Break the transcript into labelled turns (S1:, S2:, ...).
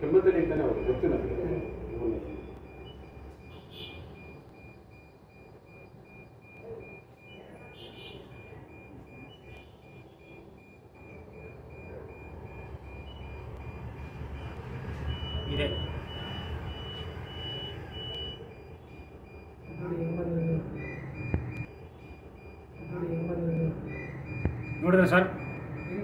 S1: ಕೆಮ್ಮತ್ತಲ್ಲಿ ಅಂತಾನೆ ಅವರು ಗೊತ್ತು ನನಗೆ
S2: ಇದೆ ನೋಡಿದ್ರೆ ಸರ್?